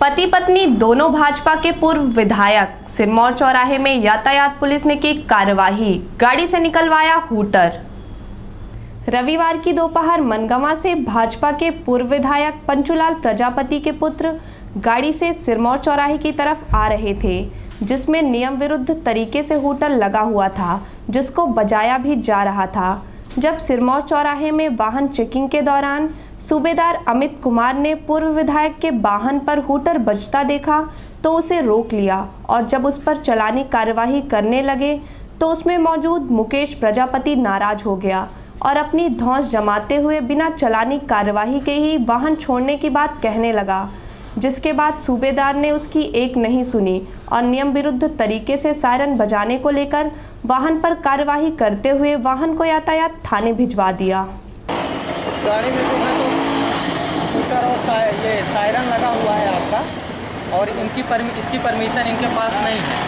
पति पत्नी दोनों भाजपा के पूर्व विधायक सिरमौर चौराहे में यातायात पुलिस ने की कार्यवाही। गाड़ी से निकलवाया हूटर। रविवार की दोपहर मनगवा से भाजपा के पूर्व विधायक पंचुलाल प्रजापति के पुत्र गाड़ी से सिरमौर चौराहे की तरफ़ आ रहे थे, जिसमें नियम विरुद्ध तरीके से हूटर लगा हुआ था, जिसको बजाया भी जा रहा था। जब सिरमौर चौराहे में वाहन चेकिंग के दौरान सूबेदार अमित कुमार ने पूर्व विधायक के वाहन पर हूटर बजता देखा तो उसे रोक लिया और जब उस पर चलानी कार्यवाही करने लगे तो उसमें मौजूद मुकेश प्रजापति नाराज़ हो गया और अपनी धौंस जमाते हुए बिना चलानी कार्यवाही के ही वाहन छोड़ने की बात कहने लगा, जिसके बाद सूबेदार ने उसकी एक नहीं सुनी और नियम विरुद्ध तरीके से सायरन बजाने को लेकर वाहन पर कार्यवाही करते हुए वाहन को यातायात थाने भिजवा दिया। गाड़ी में जो है तो स्कूटर और साय, ये सायरन लगा हुआ है आपका और इनकी परमि, इसकी परमिशन इनके पास नहीं है।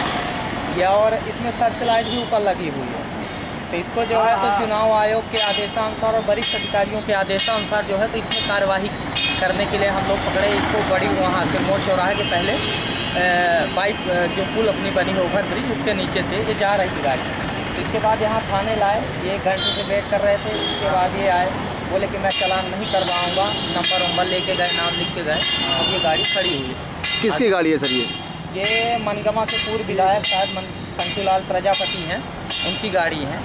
या और इसमें सर्च लाइट भी ऊपर लगी हुई है। तो इसको जो है तो चुनाव आयोग के आदेशानुसार और वरिष्ठ अधिकारियों के आदेशानुसार जो है तो इसमें कार्यवाही करने के लिए हम लोग पकड़े। इसको बड़ी वहाँ से मोड़ चौराहे के पहले बाइक जो पुल अपनी बनी है ओवर ब्रिज उसके नीचे से ये जा रही थी गाड़ी। इसके बाद यहाँ थाने लाए ये घंटे से वेट कर रहे थे उसके बाद ये आए। बोले कि मैं चलान नहीं करवाऊँगा नंबर वंबर लेके गए नाम लिख के गए और ये गाड़ी खड़ी हुई है। किसकी गाड़ी है सर ये? ये मनगमा के पूर्व विधायक शायद मन पंचूलाल प्रजापति हैं उनकी गाड़ी है।